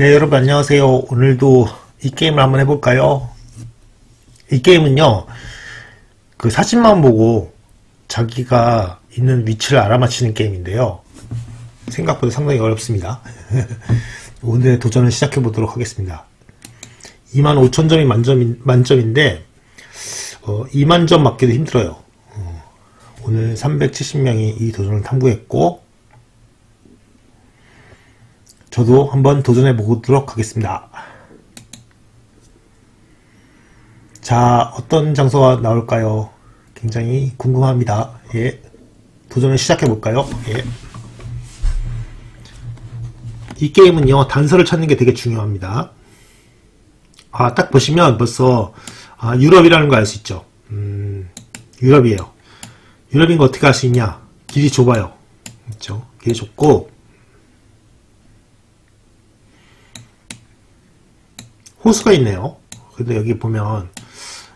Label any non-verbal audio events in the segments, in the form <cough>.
네, 여러분 안녕하세요. 오늘도 이 게임을 한번 해볼까요? 이 게임은요, 그 사진만 보고 자기가 있는 위치를 알아맞히는 게임인데요. 생각보다 상당히 어렵습니다. <laughs> 오늘의 도전을 시작해 보도록 하겠습니다. 25,000점이 만점, 만점인데, 어, 2만 점 맞기도 힘들어요. 어, 오늘 370명이 이 도전을 탐구했고, 저도 한번 도전해 보도록 하겠습니다. 자, 어떤 장소가 나올까요? 굉장히 궁금합니다. 예. 도전을 시작해 볼까요? 예. 이 게임은요, 단서를 찾는 게 되게 중요합니다. 아, 딱 보시면 벌써, 아, 유럽이라는 거 알 수 있죠. 음, 유럽이에요. 유럽인 거 어떻게 알 수 있냐? 길이 좁아요. 그렇죠? 길이 좁고, 호수가 있네요. 근데 여기 보면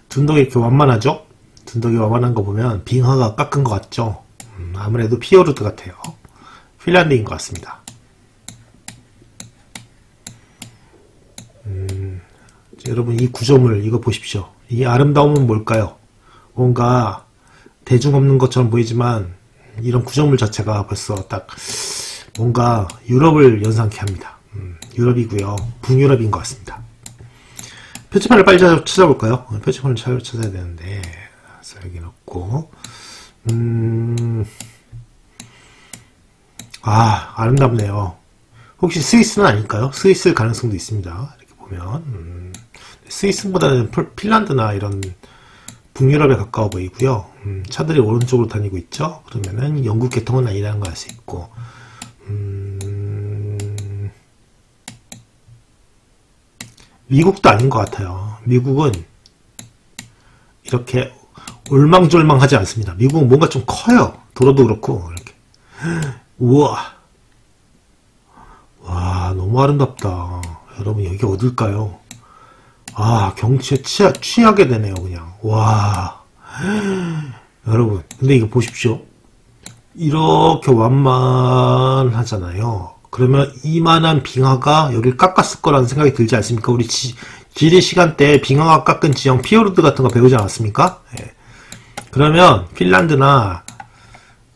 둔덕이 이렇게 완만하죠? 둔덕이 완만한 거 보면 빙하가 깎은 것 같죠? 음, 아무래도 피어르드 같아요. 핀란드인 것 같습니다. 음, 여러분 이 구조물 이거 보십시오. 이 아름다움은 뭘까요? 뭔가 대중 없는 것처럼 보이지만 이런 구조물 자체가 벌써 딱 뭔가 유럽을 연상케 합니다. 음, 유럽이고요. 북유럽인 것 같습니다. 표지판을 빨리 찾아 볼까요? 표지판을 찾아야 되는데 그래서 여기 넣고. 음... 아 아름답네요. 혹시 스위스는 아닐까요? 스위스일 가능성도 있습니다. 이렇게 보면. 음... 스위스보다는 핀란드나 이런 북유럽에 가까워 보이고요. 음, 차들이 오른쪽으로 다니고 있죠? 그러면은 영국 계통은 아니라는 걸 알 수 있고 미국도 아닌 것 같아요. 미국은 이렇게 올망졸망하지 않습니다. 미국은 뭔가 좀 커요. 도로도 그렇고 이렇게 <gasps> 우와 와 너무 아름답다. 여러분 여기 어딜까요? 아 경치에 취하, 취하게 되네요 그냥 와 <gasps> 여러분 근데 이거 보십시오 이렇게 완만하잖아요 그러면 이만한 빙하가 여기를 깎았을 거라는 생각이 들지 않습니까? 우리 지, 지리 시간 때 빙하가 깎은 지형 피오르드 같은 거 배우지 않았습니까? 예. 그러면 핀란드나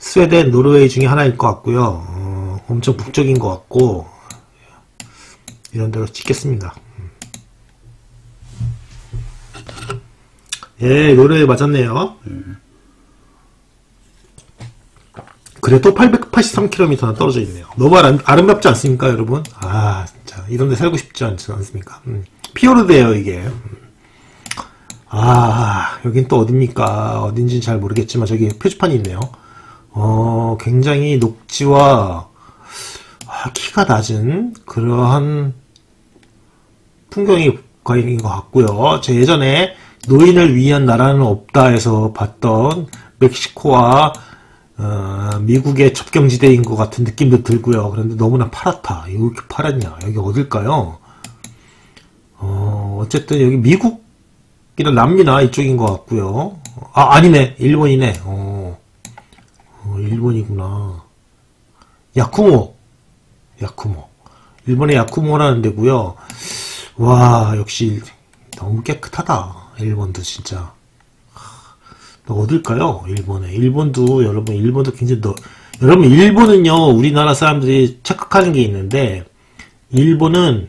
스웨덴, 노르웨이 중에 하나일 것 같고요. 어, 엄청 북적인 것 같고 예. 이런 데로 찍겠습니다. 음. 예, 노르웨이 맞았네요. 음. 그래도 800. 183km나 떨어져 있네요. 너무 아름답지 않습니까, 여러분? 아, 진짜. 이런 데 살고 싶지 않지 않습니까? 음. 피오르드예요 이게. 아, 여긴 또 어딥니까? 어딘지는 잘 모르겠지만, 저기 표지판이 있네요. 어, 굉장히 녹지와, 아, 키가 낮은 그러한 풍경이 과일인 것 같고요. 제 예전에 노인을 위한 나라는 없다 해서 봤던 멕시코와 어, 미국의 접경지대인 것 같은 느낌도 들고요. 그런데 너무나 파랗다. 이렇게 파랗냐? 여기 어딜까요? 어, 어쨌든 여기 미국이나 남미나 이쪽인 것 같고요. 아, 아니네. 일본이네. 어, 어 일본이구나. 야쿠모. 야쿠모. 일본의 야쿠모라는 데고요. 와, 역시 너무 깨끗하다. 일본도 진짜. 어딜까요? 일본에. 일본도, 여러분, 일본도 굉장히 더, 여러분, 일본은요, 우리나라 사람들이 착각하는 게 있는데, 일본은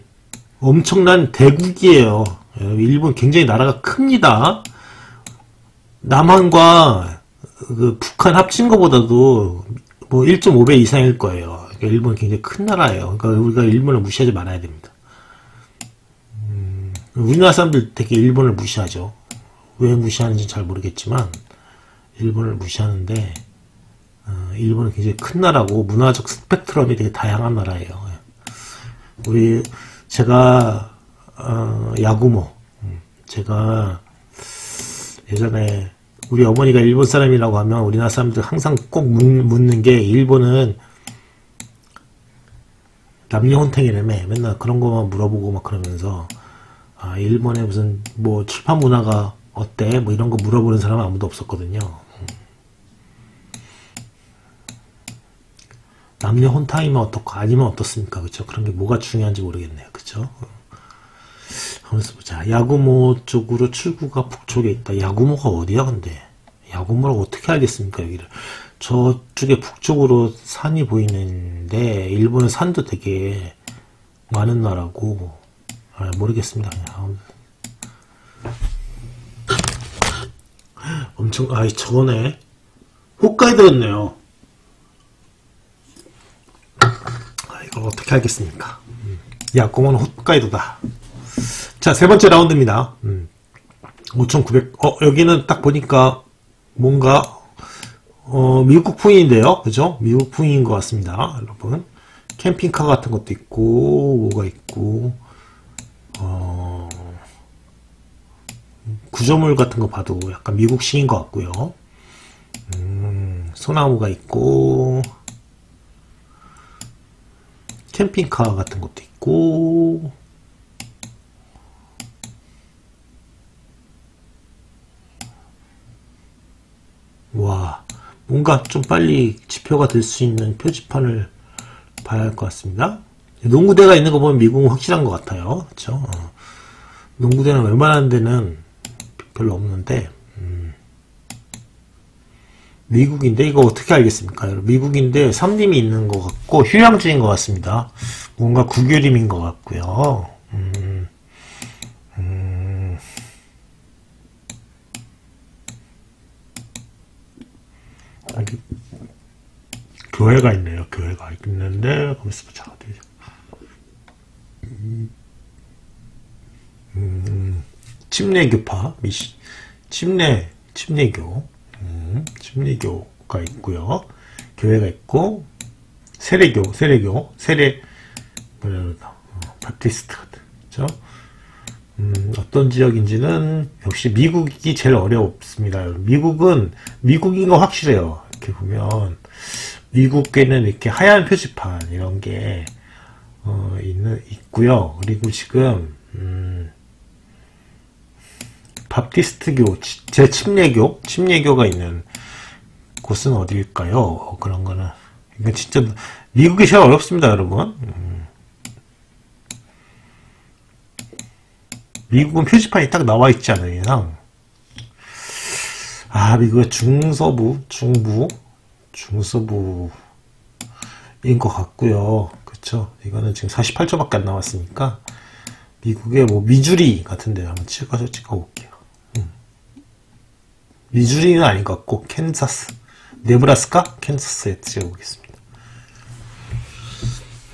엄청난 대국이에요. 일본 굉장히 나라가 큽니다. 남한과 그 북한 합친 것보다도 뭐 1.5배 이상일 거예요. 그러니까 일본 굉장히 큰 나라예요. 그러니까 우리가 일본을 무시하지 말아야 됩니다. 음, 우리나라 사람들 되게 일본을 무시하죠. 왜 무시하는지 잘 모르겠지만 일본을 무시하는데 어, 일본은 굉장히 큰 나라고 문화적 스펙트럼이 되게 다양한 나라예요. 우리 제가 어, 야구모 음, 제가 예전에 우리 어머니가 일본 사람이라고 하면 우리나라 사람들 항상 꼭 묻는 게 일본은 남녀혼탕이라며 맨날 그런 거만 물어보고 막 그러면서 아 일본에 무슨 뭐 출판 문화가 어때 뭐 이런 거 물어보는 사람은 아무도 없었거든요 남녀 혼타이면 어떻고 아니면 어떻습니까? 그쵸? 그런 게 뭐가 중요한지 모르겠네요. 그쵸? 하면서 보자. 야구모 쪽으로 출구가 북쪽에 있다. 야구모가 어디야, 근데? 야구모를 어떻게 알겠습니까, 여기를? 저쪽에 북쪽으로 산이 보이는데, 일본은 산도 되게 많은 나라고, 아, 모르겠습니다, 그냥. 엄청, 아이, 저거네. 홋카이도였네요. 아, 이걸 어떻게 알겠습니까? 음. 야구모는 홋카이도다. 자, 세 번째 라운드입니다. 음. 5,900, 어, 여기는 딱 보니까 뭔가, 어, 미국 풍인데요. 그죠? 미국 풍인 것 같습니다. 여러분. 캠핑카 같은 것도 있고, 뭐가 있고, 어, 구조물 같은 거 봐도 약간 미국식인 것 같고요. 음, 소나무가 있고, 캠핑카 같은 것도 있고, 와, 뭔가 좀 빨리 지표가 될 수 있는 표지판을 봐야 할 것 같습니다. 농구대가 있는 거 보면 미국은 확실한 것 같아요. 그렇죠? 어. 농구대는 웬만한 데는 별로 없는데 음. 미국인데 이거 어떻게 알겠습니까? 미국인데 삼림이 있는 것 같고 휴양지인 것 같습니다. 뭔가 구교림인 것 같고요. 음. 음. 교회가 있네요. 교회가 있는데 거기서 보자 어디죠? 음, 음, 침례교파 미시 침례 침례교 음, 침례교가 있고요. 교회가 있고 세례교 세례교 세례 뭐라 어, 바티스트 같은 그죠? 음, 어떤 지역인지는 역시 미국이 제일 어렵습니다. 미국은 미국인 거 확실해요. 이렇게 보면 미국에는 이렇게 하얀 표지판 이런 게 어, 있는 있고요. 그리고 지금 음, 밥티스트교 제 침례교 침례교가 있는 곳은 어디일까요? 어, 그런 거는 이거 진짜 미국이 제일 어렵습니다, 여러분. 음. 미국은 표지판이 딱 나와 있지 않은 이상 아 미국의 중서부 중부 중서부 인 것 같고요 그쵸 이거는 지금 48초밖에 안 남았으니까 미국의 뭐 미주리 같은데 한번 찍어서 찍어볼게요 음. 미주리는 아닌 것 같고 캔사스 네브라스카 캔사스에 찍어보겠습니다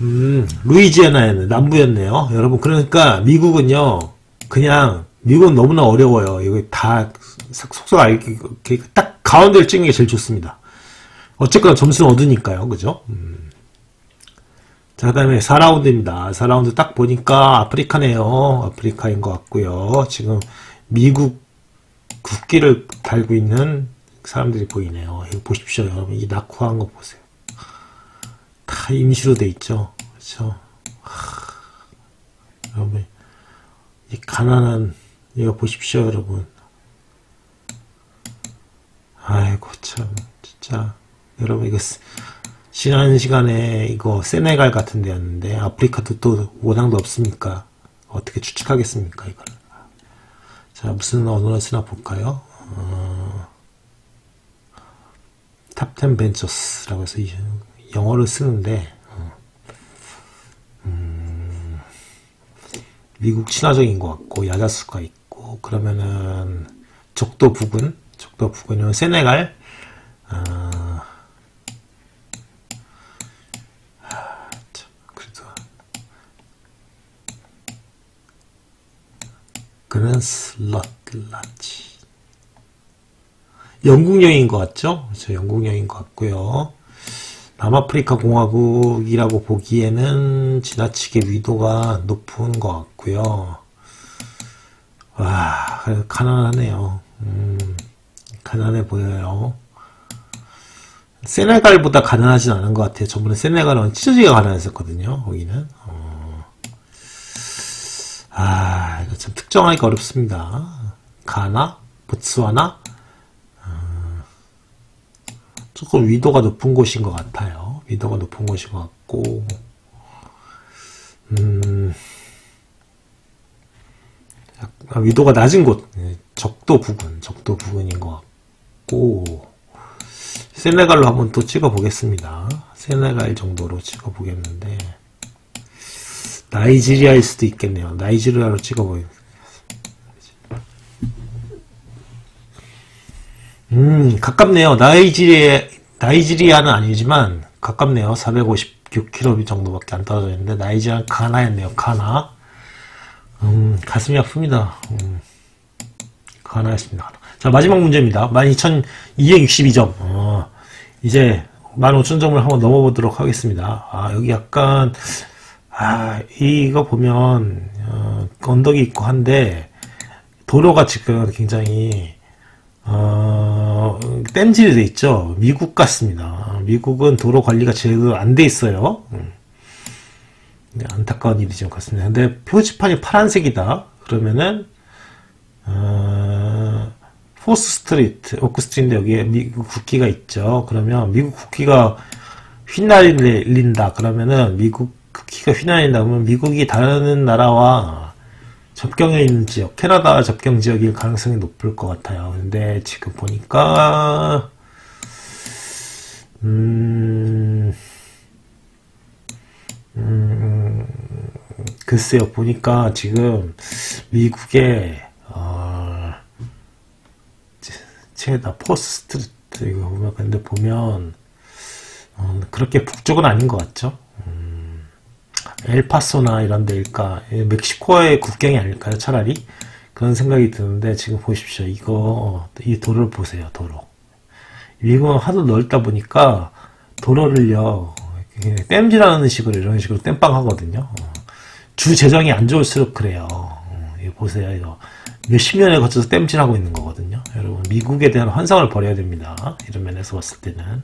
음 루이지애나에는 남부였네요 여러분 그러니까 미국은요 그냥 미국은 너무나 어려워요. 이거 다 속속 알기 딱 가운데를 찍는 게 제일 좋습니다. 어쨌거나 점수는 얻으니까요. 그죠? 음. 자, 그 다음에 4라운드입니다. 4라운드 딱 보니까 아프리카네요. 아프리카인 것 같고요. 지금 미국 국기를 달고 있는 사람들이 보이네요. 이거 보십시오. 여러분. 이 낙후한 거 보세요. 다 임시로 돼 있죠. 그렇죠? 하... 여러분. 이 가난한 이거 보십시오 여러분 아이고 참 진짜 여러분 이거 지난 시간에 이거 세네갈 같은 데였는데 아프리카도 또 원앙도 없습니까 어떻게 추측하겠습니까 이걸 자 무슨 언어를 쓰나 볼까요 어, top10 Ventures라고 해서 영어를 쓰는데 미국 친화적인 것 같고 야자수가 있고 그러면은 적도 부근 적도 부근은 세네갈 어, 그래도 그는 슬럿라지 영국령인 것 같죠? 그렇죠. 영국령인 것 같고요. 남아프리카 공화국이라고 보기에는 지나치게 위도가 높은 것 같고요. 와, 가난하네요. 음, 가난해 보여요. 세네갈보다 가난하진 않은 것 같아요. 저번에 세네갈은 찢어지게 가난했었거든요. 거기는. 어. 아, 이거 참 특정하기가 어렵습니다. 가나? 보츠와나? 조금 위도가 높은 곳인 것 같아요. 위도가 높은 곳인 것 같고, 음, 아, 위도가 낮은 곳, 예, 적도 부근, 적도 부근인 것 같고, 세네갈로 한번 또 찍어 보겠습니다. 세네갈 정도로 찍어 보겠는데, 나이지리아일 수도 있겠네요. 나이지리아로 찍어 보겠습니다. 음, 가깝네요. 나이지리아, 나이지리아는 아니지만, 가깝네요. 456km 정도밖에 안 떨어져 있는데, 나이지리아 가나였네요. 가나. 음, 가슴이 아픕니다. 음, 가나였습니다. 자, 마지막 문제입니다. 12,262점. 어, 이제 15,000점을 한번 넘어보도록 하겠습니다. 아, 여기 약간, 아, 이거 보면, 어, 언덕이 있고 한데, 도로가 지금 굉장히, 어, 땜질이 돼 있죠. 미국 같습니다. 미국은 도로 관리가 제대로 안 돼 있어요. 음. 네, 안타까운 일이 좀 같습니다. 근데 표지판이 파란색이다. 그러면은 어, Fourth Street, Oak Street인데 여기에 미국 국기가 있죠. 그러면 미국 국기가 휘날린다. 그러면은 미국 국기가 휘날린다. 그러면 미국이 다른 나라와 접경에 있는 지역, 캐나다 접경 지역일 가능성이 높을 것 같아요. 근데 지금 보니까 음, 음, 글쎄요, 보니까 지금 미국의, 어, 제다 포스트 이거 보면, 근데 보면, 어, 그렇게 북쪽은 아닌 것 같죠? 음, 엘파소나 이런 데일까? 멕시코의 국경이 아닐까요, 차라리? 그런 생각이 드는데, 지금 보십시오. 이거, 이 도로를 보세요, 도로. 미국은 하도 넓다 보니까, 도로를요, 땜질하는 식으로 이런 식으로 땜빵 하거든요. 어. 주 재정이 안 좋을수록 그래요. 어, 이거 보세요. 이거 몇십 년에 거쳐서 땜질하고 있는 거거든요. 여러분 미국에 대한 환상을 버려야 됩니다. 이런 면에서 봤을 때는.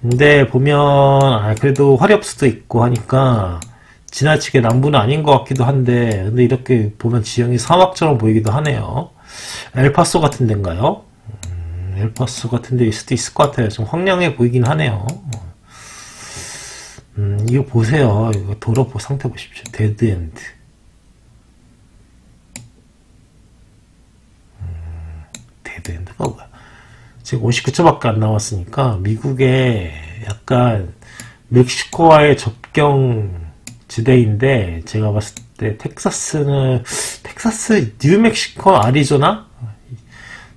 근데 보면 아, 그래도 화력수도 있고 하니까 지나치게 남부는 아닌 것 같기도 한데 근데 이렇게 보면 지형이 사막처럼 보이기도 하네요. 엘파소 같은 데인가요? 음, 엘파소 같은 데일 수도 있을 것 같아요. 좀 황량해 보이긴 하네요. 음, 이거 보세요. 이거 도로 상태 보십시오. Dead end. 음, dead end가 뭐야? 지금 59초밖에 안 남았으니까 미국의 약간 멕시코와의 접경 지대인데 제가 봤을 때 텍사스는 텍사스, 뉴멕시코, 아리조나,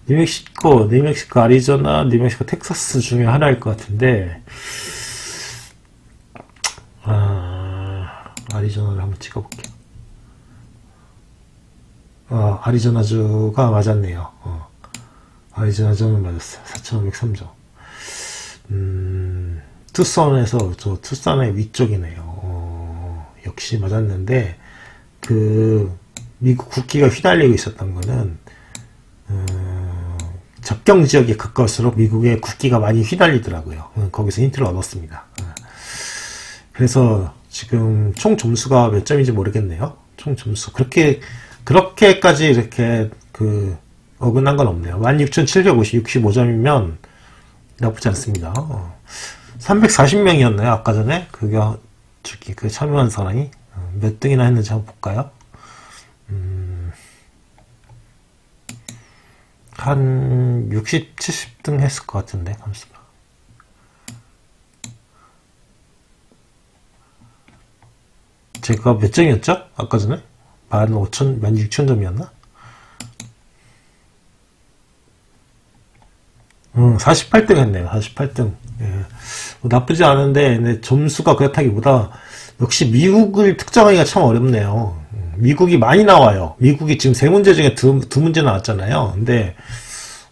뉴멕시코, 뉴멕시코, 아리조나, 뉴멕시코, 텍사스 중에 하나일 것 같은데 아, 아리조나를 한번 찍어볼게요. 어, 아리조나주가 맞았네요. 어, 아리조나주는 맞았어요. 4,503점. 음, 투썸에서 저 투썸의 위쪽이네요. 어, 역시 맞았는데 그 미국 국기가 휘날리고 있었던 거는 어, 접경 지역에 가까울수록 미국의 국기가 많이 휘날리더라고요. 어, 거기서 힌트를 얻었습니다. 어. 그래서 지금 총 점수가 몇 점인지 모르겠네요. 총 점수. 그렇게, 그렇게까지 이렇게 그 어긋난 건 없네요. 16,765점이면 나쁘지 않습니다. 340명이었나요? 아까 전에? 그게, 저기, 그 참여한 사람이? 어, 몇 등이나 했는지 한번 볼까요? 음, 한 60, 70등 했을 것 같은데. 잠시만. 제가 몇 점이었죠? 아까 전에? 15,000, 16,000점이었나? 음, 48등 했네요. 48등. 예. 뭐 나쁘지 않은데, 점수가 그렇다기보다, 역시 미국을 특정하기가 참 어렵네요. 음, 미국이 많이 나와요. 미국이 지금 세 문제 중에 두, 두 문제 나왔잖아요. 근데,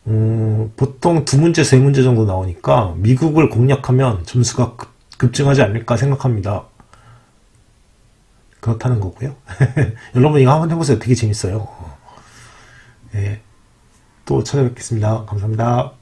음, 보통 두 문제, 세 문제 정도 나오니까, 미국을 공략하면 점수가 급, 급증하지 않을까 생각합니다. 그렇다는 거고요. <laughs> 여러분 이거 한번 해보세요. 되게 재밌어요. 네. 또 찾아뵙겠습니다. 감사합니다.